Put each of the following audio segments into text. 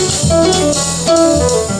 Música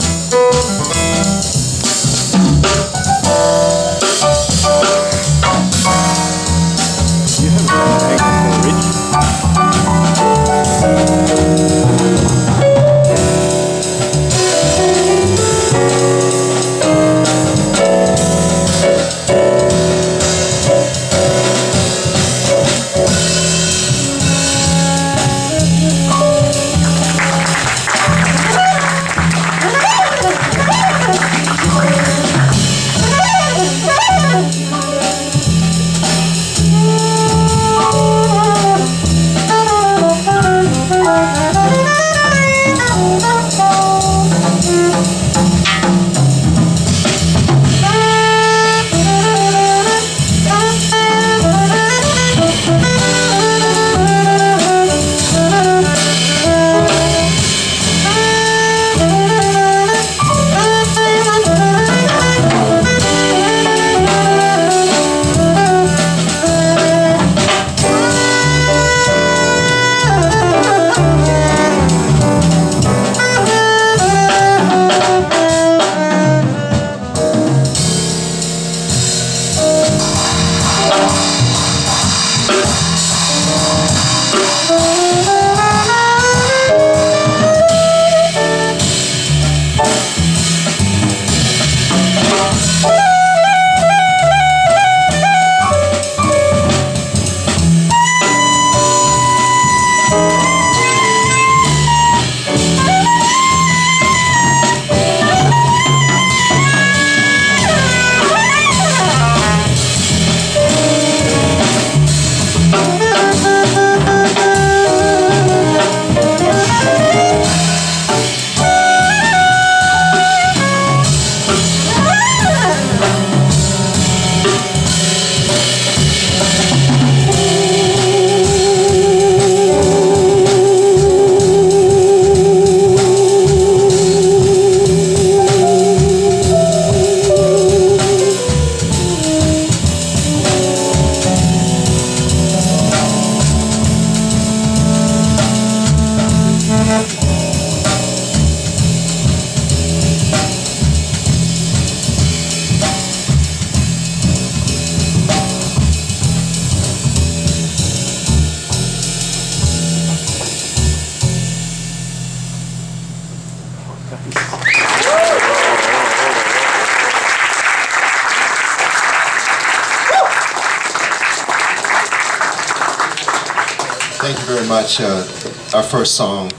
our first song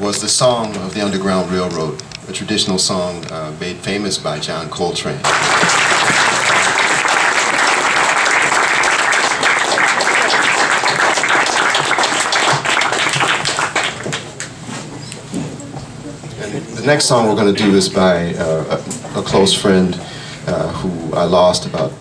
was the song of the Underground Railroad, a traditional song uh, made famous by John Coltrane. the next song we're going to do is by uh, a, a, close friend uh, who I lost about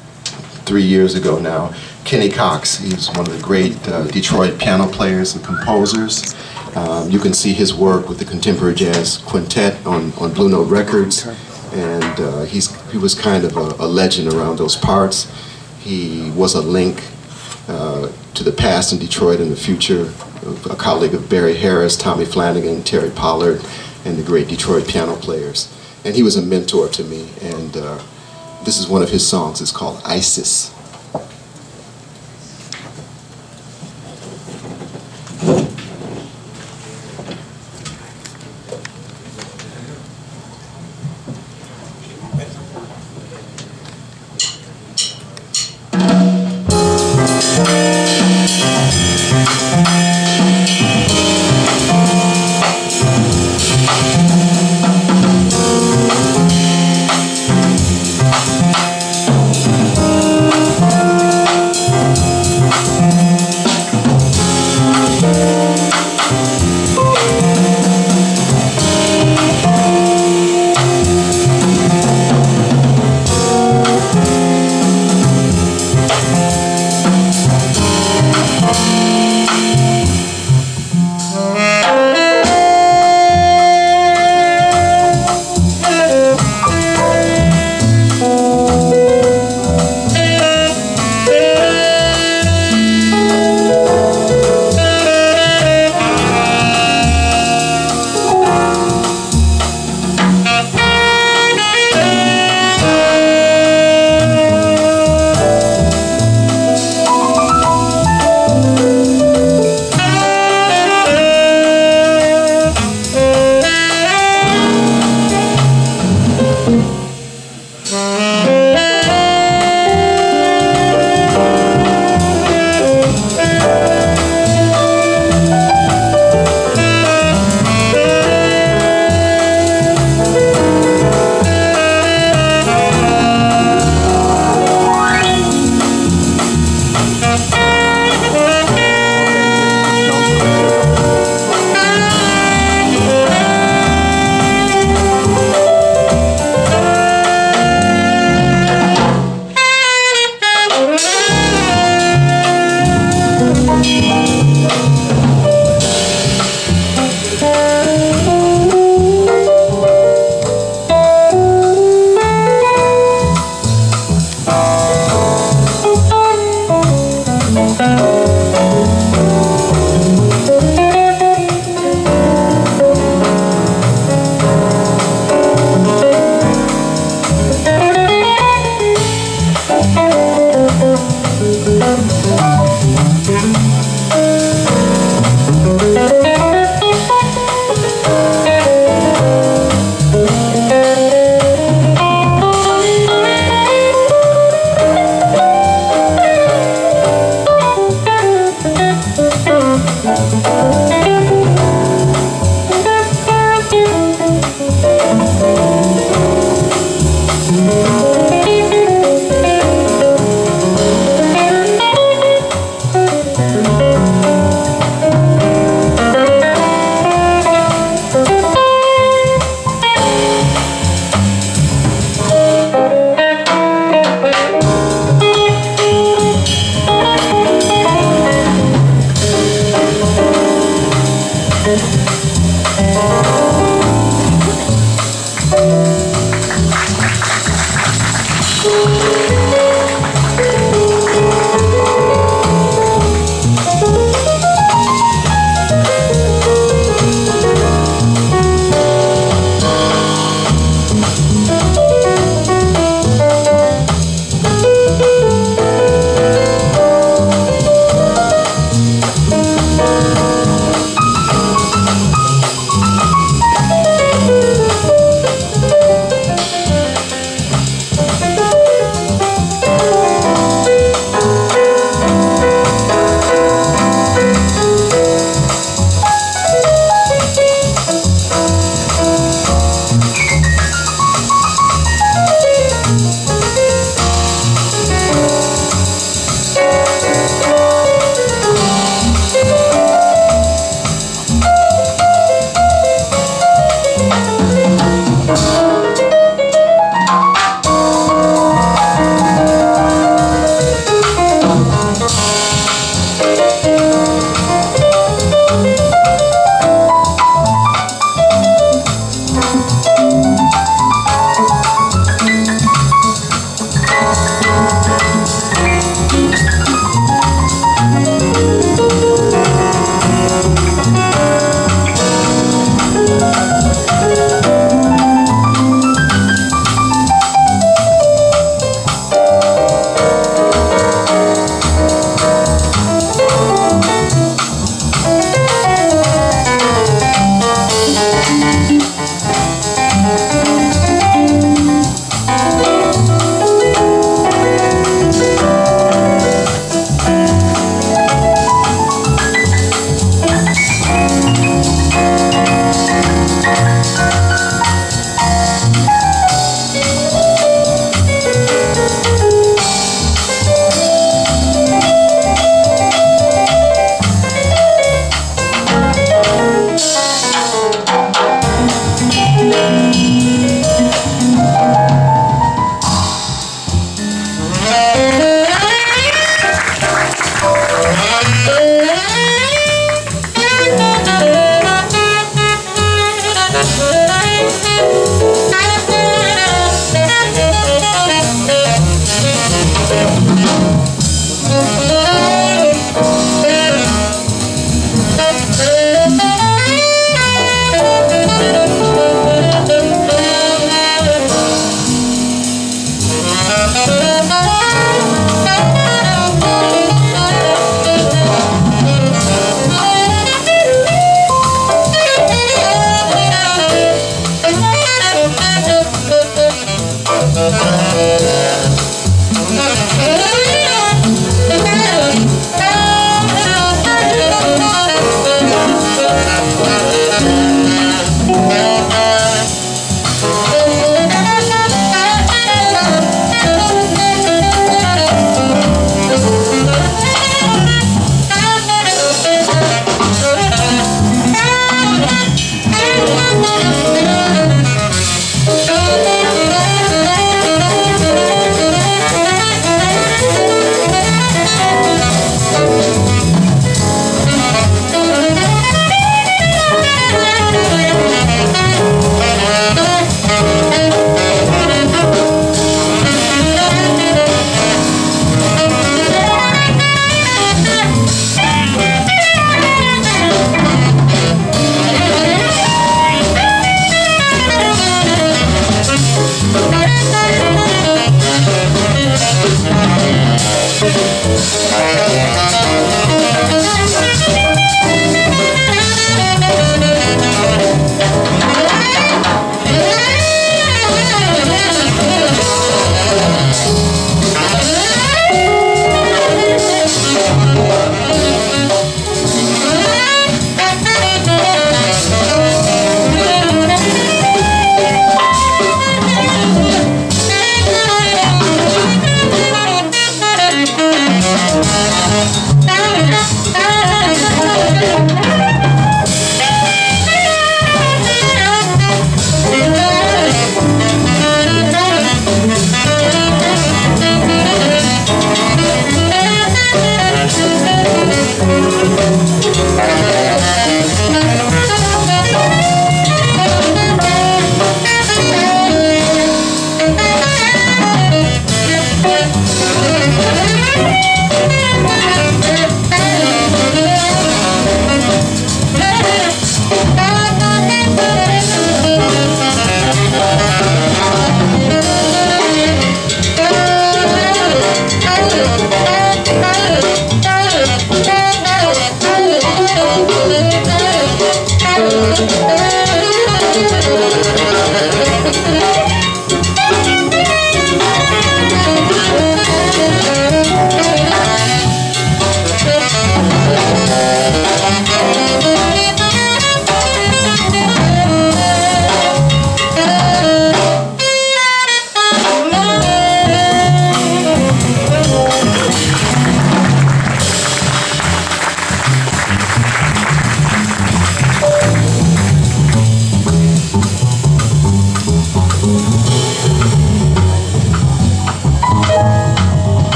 three years ago now, Kenny Cox. He's one of the great uh, Detroit piano players and composers. Um, you can see his work with the Contemporary Jazz Quintet on, on Blue Note Records, and uh, he's, he was kind of a, a, legend around those parts. He was a link uh, to the past in Detroit and the future, a colleague of Barry Harris, Tommy Flanagan, Terry Pollard, and the great Detroit piano players. And he was a mentor to me, and uh, this is one of his songs. It's called Isis.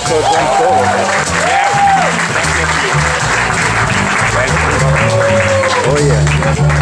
code going forward. Yeah. Oh, yeah.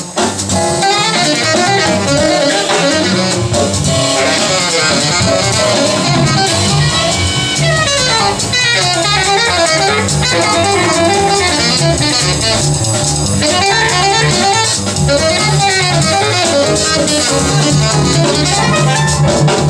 Thank you.